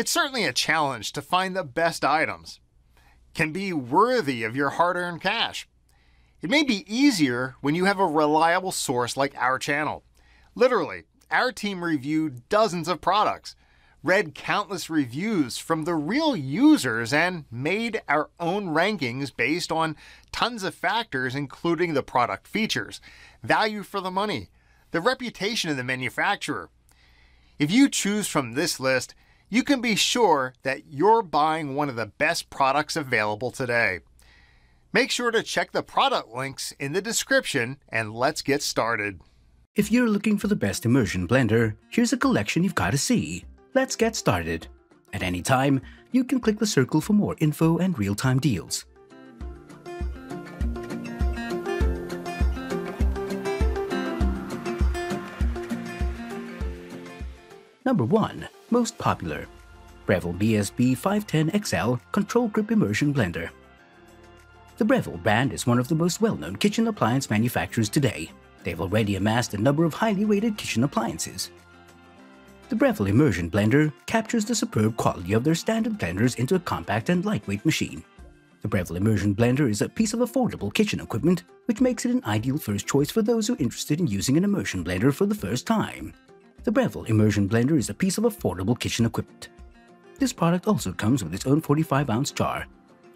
It's certainly a challenge to find the best items. Can be worthy of your hard earned cash. It may be easier when you have a reliable source like our channel. Literally, our team reviewed dozens of products, read countless reviews from the real users, and made our own rankings based on tons of factors, including the product features, value for the money, the reputation of the manufacturer. If you choose from this list, you can be sure that you're buying one of the best products available today. Make sure to check the product links in the description and let's get started. If you're looking for the best immersion blender, here's a collection you've got to see. Let's get started. At any time, you can click the circle for more info and real-time deals. Number 1. Most popular. Breville BSB 510XL Control Grip Immersion Blender. The Breville brand is one of the most well-known kitchen appliance manufacturers today. They've already amassed a number of highly rated kitchen appliances. The Breville Immersion Blender captures the superb quality of their standard blenders into a compact and lightweight machine. The Breville Immersion Blender is a piece of affordable kitchen equipment, which makes it an ideal first choice for those who are interested in using an immersion blender for the first time. The Breville Immersion Blender is a piece of affordable kitchen equipment. This product also comes with its own 45-ounce jar,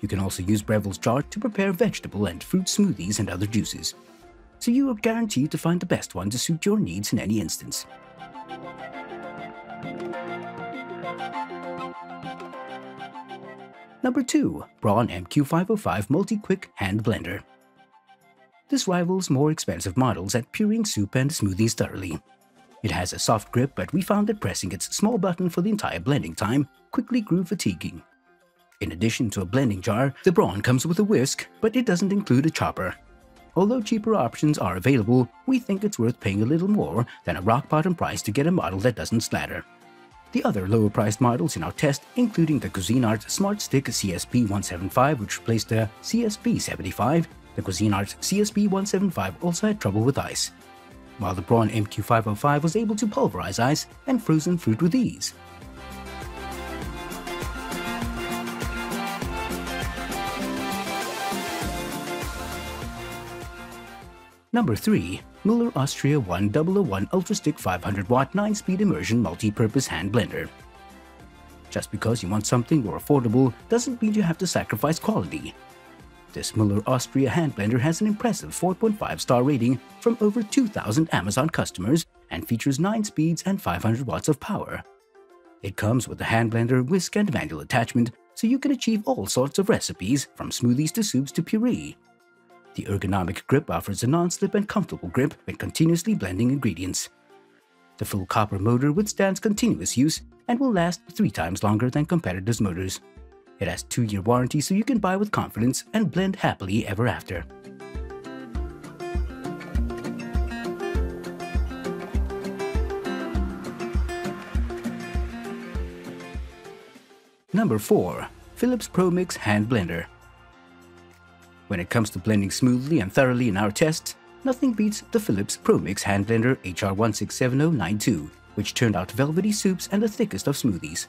you can also use Breville's jar to prepare vegetable and fruit smoothies and other juices. So you are guaranteed to find the best one to suit your needs in any instance. Number 2. Braun MQ505 Multi-Quick Hand Blender This rivals more expensive models at pureeing soup and smoothies thoroughly. It has a soft grip, but we found that pressing its small button for the entire blending time quickly grew fatiguing. In addition to a blending jar, the Braun comes with a whisk, but it doesn't include a chopper. Although cheaper options are available, we think it's worth paying a little more than a rock bottom price to get a model that doesn't splatter. The other lower priced models in our test, including the Cuisinart Smart Stick CSP175 which replaced the CSP75, the Cuisinart CSP175 also had trouble with ice, while the Braun MQ505 was able to pulverize ice and frozen fruit with ease. Number 3. Mueller Austria 1001 UltraStick 500 watt 9 speed immersion multi-purpose hand blender. Just because you want something more affordable doesn't mean you have to sacrifice quality. This Mueller Austria hand blender has an impressive 4.5 star rating from over 2,000 Amazon customers and features 9 speeds and 500 watts of power. It comes with a hand blender, whisk, and manual attachment, so you can achieve all sorts of recipes, from smoothies to soups to puree. The ergonomic grip offers a non-slip and comfortable grip when continuously blending ingredients. The full copper motor withstands continuous use and will last three times longer than competitors' motors. It has two-year warranty so you can buy with confidence and blend happily ever after. Number 4. Philips ProMix Hand Blender when it comes to blending smoothly and thoroughly in our tests, nothing beats the Philips ProMix Hand Blender HR167092, which turned out velvety soups and the thickest of smoothies.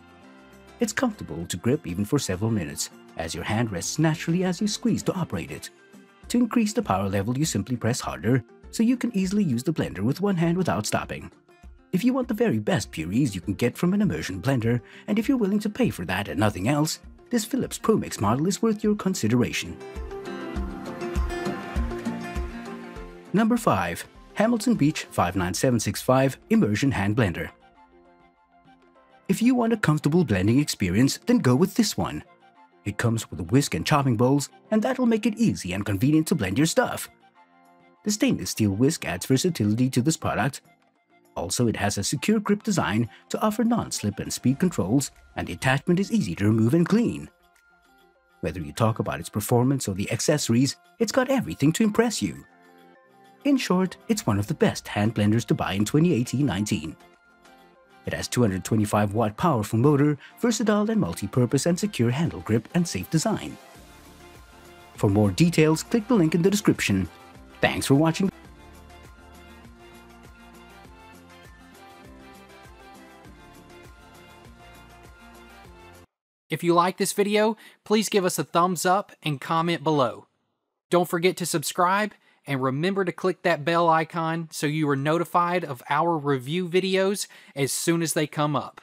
It's comfortable to grip even for several minutes, as your hand rests naturally as you squeeze to operate it. To increase the power level, you simply press harder, so you can easily use the blender with one hand without stopping. If you want the very best purees you can get from an immersion blender, and if you're willing to pay for that and nothing else, this Philips ProMix model is worth your consideration. Number 5. Hamilton Beach 59765 Immersion Hand Blender. If you want a comfortable blending experience, then go with this one. It comes with a whisk and chopping bowls, and that'll make it easy and convenient to blend your stuff. The stainless steel whisk adds versatility to this product. Also, it has a secure grip design to offer non-slip and speed controls, and the attachment is easy to remove and clean. Whether you talk about its performance or the accessories, it's got everything to impress you. In short, it's one of the best hand blenders to buy in 2018-19. It has 225 watt powerful motor, versatile and multi-purpose and secure handle grip and safe design. For more details, click the link in the description. Thanks for watching. If you like this video, please give us a thumbs up and comment below. Don't forget to subscribe and remember to click that bell icon so you are notified of our review videos as soon as they come up.